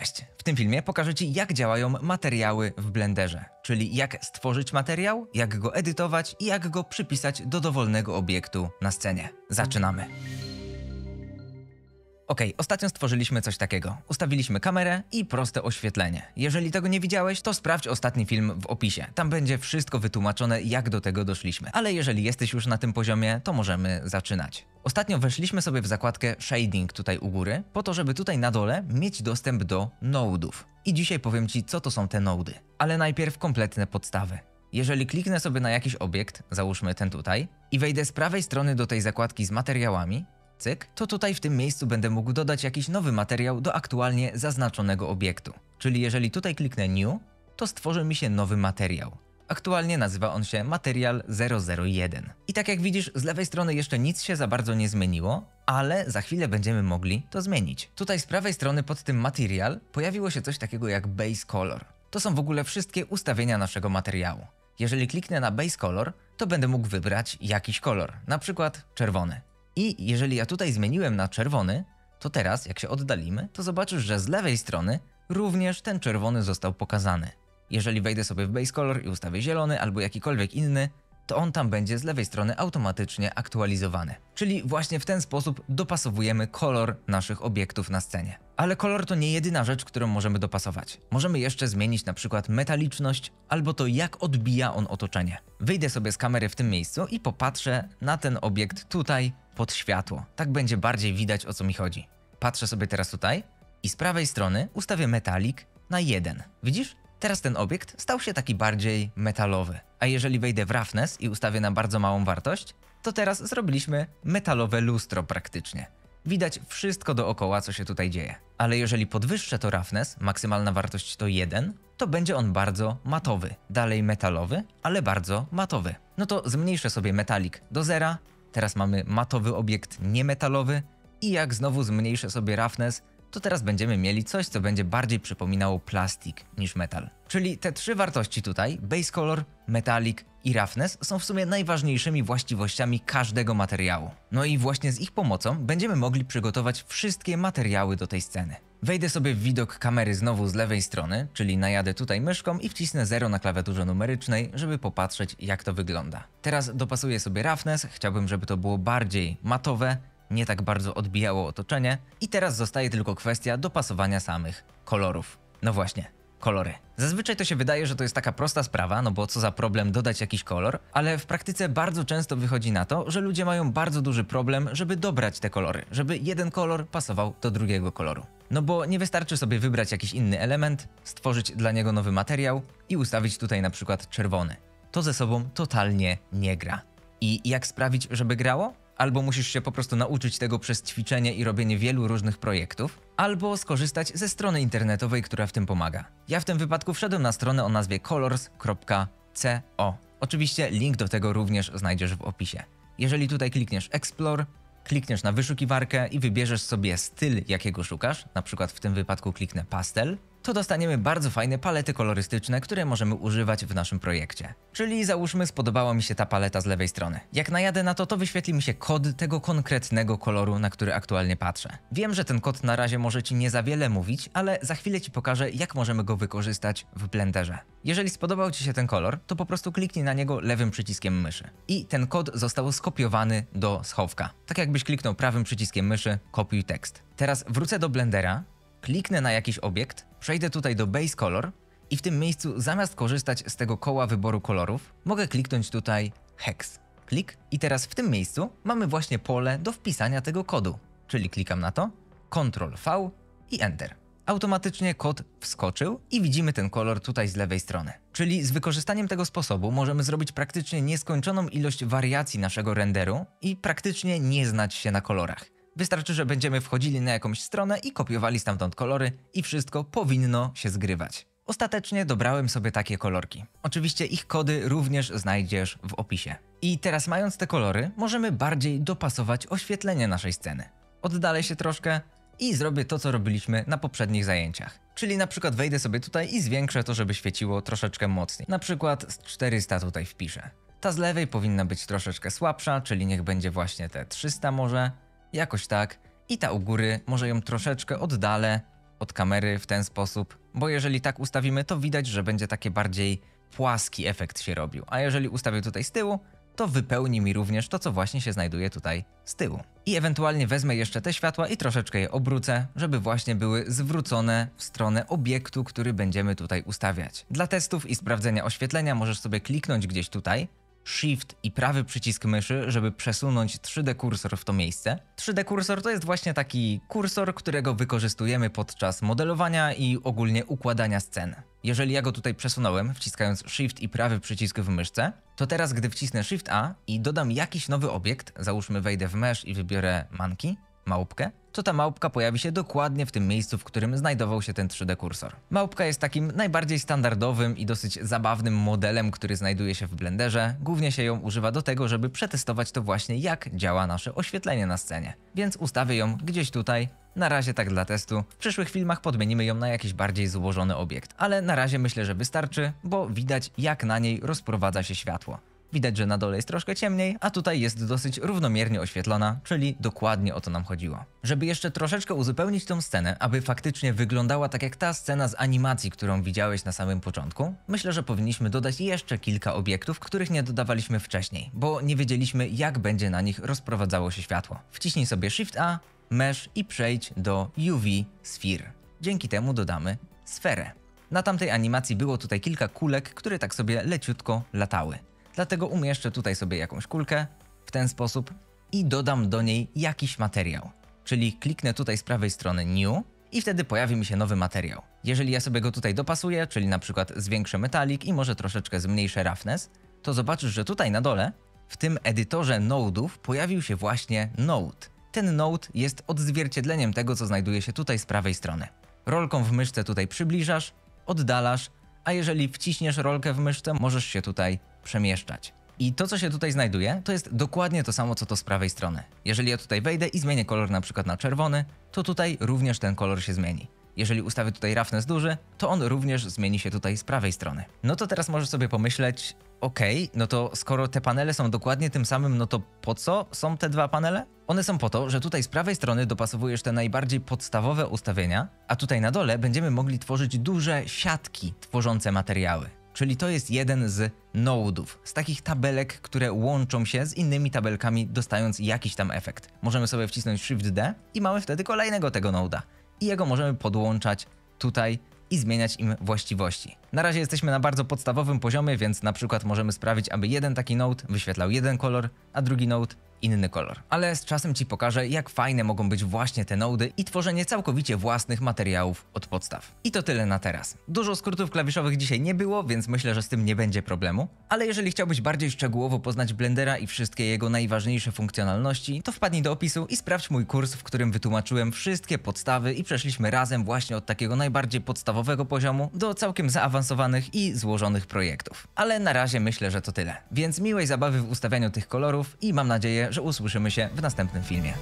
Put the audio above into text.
Cześć! W tym filmie pokażę Ci, jak działają materiały w Blenderze, czyli jak stworzyć materiał, jak go edytować i jak go przypisać do dowolnego obiektu na scenie. Zaczynamy! Ok, ostatnio stworzyliśmy coś takiego. Ustawiliśmy kamerę i proste oświetlenie. Jeżeli tego nie widziałeś, to sprawdź ostatni film w opisie. Tam będzie wszystko wytłumaczone, jak do tego doszliśmy. Ale jeżeli jesteś już na tym poziomie, to możemy zaczynać. Ostatnio weszliśmy sobie w zakładkę Shading tutaj u góry, po to, żeby tutaj na dole mieć dostęp do nodów. I dzisiaj powiem Ci, co to są te nody. Ale najpierw kompletne podstawy. Jeżeli kliknę sobie na jakiś obiekt, załóżmy ten tutaj, i wejdę z prawej strony do tej zakładki z materiałami, cyk, to tutaj w tym miejscu będę mógł dodać jakiś nowy materiał do aktualnie zaznaczonego obiektu. Czyli jeżeli tutaj kliknę New, to stworzy mi się nowy materiał. Aktualnie nazywa on się Material 001. I tak jak widzisz, z lewej strony jeszcze nic się za bardzo nie zmieniło, ale za chwilę będziemy mogli to zmienić. Tutaj z prawej strony pod tym Material pojawiło się coś takiego jak Base Color. To są w ogóle wszystkie ustawienia naszego materiału. Jeżeli kliknę na Base Color, to będę mógł wybrać jakiś kolor, na przykład czerwony. I jeżeli ja tutaj zmieniłem na czerwony, to teraz, jak się oddalimy, to zobaczysz, że z lewej strony również ten czerwony został pokazany. Jeżeli wejdę sobie w Base Color i ustawię zielony albo jakikolwiek inny, to on tam będzie z lewej strony automatycznie aktualizowany. Czyli właśnie w ten sposób dopasowujemy kolor naszych obiektów na scenie. Ale kolor to nie jedyna rzecz, którą możemy dopasować. Możemy jeszcze zmienić na przykład metaliczność albo to jak odbija on otoczenie. Wyjdę sobie z kamery w tym miejscu i popatrzę na ten obiekt tutaj pod światło. Tak będzie bardziej widać o co mi chodzi. Patrzę sobie teraz tutaj i z prawej strony ustawię metalik na 1. Widzisz? Teraz ten obiekt stał się taki bardziej metalowy. A jeżeli wejdę w roughness i ustawię na bardzo małą wartość, to teraz zrobiliśmy metalowe lustro praktycznie. Widać wszystko dookoła, co się tutaj dzieje. Ale jeżeli podwyższę to roughness, maksymalna wartość to 1, to będzie on bardzo matowy. Dalej metalowy, ale bardzo matowy. No to zmniejszę sobie metalik do zera, teraz mamy matowy obiekt niemetalowy i jak znowu zmniejszę sobie roughness, to teraz będziemy mieli coś, co będzie bardziej przypominało plastik niż metal. Czyli te trzy wartości tutaj, base color, metallic i roughness, są w sumie najważniejszymi właściwościami każdego materiału. No i właśnie z ich pomocą będziemy mogli przygotować wszystkie materiały do tej sceny. Wejdę sobie w widok kamery znowu z lewej strony, czyli najadę tutaj myszką i wcisnę 0 na klawiaturze numerycznej, żeby popatrzeć jak to wygląda. Teraz dopasuję sobie roughness, chciałbym, żeby to było bardziej matowe, nie tak bardzo odbijało otoczenie i teraz zostaje tylko kwestia dopasowania samych kolorów. No właśnie, kolory. Zazwyczaj to się wydaje, że to jest taka prosta sprawa, no bo co za problem dodać jakiś kolor, ale w praktyce bardzo często wychodzi na to, że ludzie mają bardzo duży problem, żeby dobrać te kolory, żeby jeden kolor pasował do drugiego koloru. No bo nie wystarczy sobie wybrać jakiś inny element, stworzyć dla niego nowy materiał i ustawić tutaj na przykład czerwony. To ze sobą totalnie nie gra. I jak sprawić, żeby grało? Albo musisz się po prostu nauczyć tego przez ćwiczenie i robienie wielu różnych projektów, albo skorzystać ze strony internetowej, która w tym pomaga. Ja w tym wypadku wszedłem na stronę o nazwie colors.co. Oczywiście link do tego również znajdziesz w opisie. Jeżeli tutaj klikniesz Explore, klikniesz na wyszukiwarkę i wybierzesz sobie styl, jakiego szukasz, na przykład w tym wypadku kliknę pastel, to dostaniemy bardzo fajne palety kolorystyczne, które możemy używać w naszym projekcie. Czyli załóżmy spodobała mi się ta paleta z lewej strony. Jak najadę na to, to wyświetli mi się kod tego konkretnego koloru, na który aktualnie patrzę. Wiem, że ten kod na razie może Ci nie za wiele mówić, ale za chwilę Ci pokażę, jak możemy go wykorzystać w Blenderze. Jeżeli spodobał Ci się ten kolor, to po prostu kliknij na niego lewym przyciskiem myszy. I ten kod został skopiowany do schowka. Tak jakbyś kliknął prawym przyciskiem myszy, kopiuj tekst. Teraz wrócę do Blendera, kliknę na jakiś obiekt, przejdę tutaj do Base Color i w tym miejscu zamiast korzystać z tego koła wyboru kolorów, mogę kliknąć tutaj Hex. Klik i teraz w tym miejscu mamy właśnie pole do wpisania tego kodu. Czyli klikam na to, Ctrl V i Enter. Automatycznie kod wskoczył i widzimy ten kolor tutaj z lewej strony. Czyli z wykorzystaniem tego sposobu możemy zrobić praktycznie nieskończoną ilość wariacji naszego renderu i praktycznie nie znać się na kolorach. Wystarczy, że będziemy wchodzili na jakąś stronę i kopiowali stamtąd kolory i wszystko powinno się zgrywać. Ostatecznie dobrałem sobie takie kolorki. Oczywiście ich kody również znajdziesz w opisie. I teraz mając te kolory, możemy bardziej dopasować oświetlenie naszej sceny. Oddalę się troszkę i zrobię to, co robiliśmy na poprzednich zajęciach. Czyli na przykład wejdę sobie tutaj i zwiększę to, żeby świeciło troszeczkę mocniej. Na przykład z 400 tutaj wpiszę. Ta z lewej powinna być troszeczkę słabsza, czyli niech będzie właśnie te 300 może, jakoś tak. I ta u góry może ją troszeczkę oddalę od kamery w ten sposób, bo jeżeli tak ustawimy, to widać, że będzie takie bardziej płaski efekt się robił, a jeżeli ustawię tutaj z tyłu, to wypełni mi również to, co właśnie się znajduje tutaj z tyłu. I ewentualnie wezmę jeszcze te światła i troszeczkę je obrócę, żeby właśnie były zwrócone w stronę obiektu, który będziemy tutaj ustawiać. Dla testów i sprawdzenia oświetlenia możesz sobie kliknąć gdzieś tutaj, Shift i prawy przycisk myszy, żeby przesunąć 3D kursor w to miejsce. 3D kursor to jest właśnie taki kursor, którego wykorzystujemy podczas modelowania i ogólnie układania scen. Jeżeli ja go tutaj przesunąłem, wciskając Shift i prawy przycisk w myszce, to teraz gdy wcisnę Shift A i dodam jakiś nowy obiekt, załóżmy wejdę w mesh i wybiorę manki, małpkę, to ta małpka pojawi się dokładnie w tym miejscu, w którym znajdował się ten 3D kursor. Małpka jest takim najbardziej standardowym i dosyć zabawnym modelem, który znajduje się w Blenderze. Głównie się ją używa do tego, żeby przetestować to właśnie jak działa nasze oświetlenie na scenie. Więc ustawię ją gdzieś tutaj, na razie tak dla testu. W przyszłych filmach podmienimy ją na jakiś bardziej złożony obiekt, ale na razie myślę, że wystarczy, bo widać jak na niej rozprowadza się światło. Widać, że na dole jest troszkę ciemniej, a tutaj jest dosyć równomiernie oświetlona, czyli dokładnie o to nam chodziło. Żeby jeszcze troszeczkę uzupełnić tą scenę, aby faktycznie wyglądała tak jak ta scena z animacji, którą widziałeś na samym początku, myślę, że powinniśmy dodać jeszcze kilka obiektów, których nie dodawaliśmy wcześniej, bo nie wiedzieliśmy jak będzie na nich rozprowadzało się światło. Wciśnij sobie Shift A, Mesh i przejdź do UV Sphere. Dzięki temu dodamy sferę. Na tamtej animacji było tutaj kilka kulek, które tak sobie leciutko latały. Dlatego umieszczę tutaj sobie jakąś kulkę w ten sposób i dodam do niej jakiś materiał. Czyli kliknę tutaj z prawej strony New i wtedy pojawi mi się nowy materiał. Jeżeli ja sobie go tutaj dopasuję, czyli na przykład zwiększę metalik i może troszeczkę zmniejszę roughness, to zobaczysz, że tutaj na dole w tym edytorze node'ów pojawił się właśnie node. Ten node jest odzwierciedleniem tego, co znajduje się tutaj z prawej strony. Rolką w myszce tutaj przybliżasz, oddalasz, a jeżeli wciśniesz rolkę w myszce, możesz się tutaj przemieszczać. I to, co się tutaj znajduje, to jest dokładnie to samo, co to z prawej strony. Jeżeli ja tutaj wejdę i zmienię kolor na przykład na czerwony, to tutaj również ten kolor się zmieni. Jeżeli ustawię tutaj roughness duży, to on również zmieni się tutaj z prawej strony. No to teraz możesz sobie pomyśleć, okay, no to skoro te panele są dokładnie tym samym, no to po co są te dwa panele? One są po to, że tutaj z prawej strony dopasowujesz te najbardziej podstawowe ustawienia, a tutaj na dole będziemy mogli tworzyć duże siatki tworzące materiały. Czyli to jest jeden z nodów, z takich tabelek, które łączą się z innymi tabelkami, dostając jakiś tam efekt. Możemy sobie wcisnąć Shift D i mamy wtedy kolejnego tego noda. I jego możemy podłączać tutaj i zmieniać im właściwości. Na razie jesteśmy na bardzo podstawowym poziomie, więc na przykład możemy sprawić, aby jeden taki node wyświetlał jeden kolor, a drugi node inny kolor. Ale z czasem Ci pokażę, jak fajne mogą być właśnie te nody i tworzenie całkowicie własnych materiałów od podstaw. I to tyle na teraz. Dużo skrótów klawiszowych dzisiaj nie było, więc myślę, że z tym nie będzie problemu. Ale jeżeli chciałbyś bardziej szczegółowo poznać Blendera i wszystkie jego najważniejsze funkcjonalności, to wpadnij do opisu i sprawdź mój kurs, w którym wytłumaczyłem wszystkie podstawy i przeszliśmy razem właśnie od takiego najbardziej podstawowego poziomu do całkiem zaawansowanych i złożonych projektów. Ale na razie myślę, że to tyle. Więc miłej zabawy w ustawianiu tych kolorów i mam nadzieję, że usłyszymy się w następnym filmie.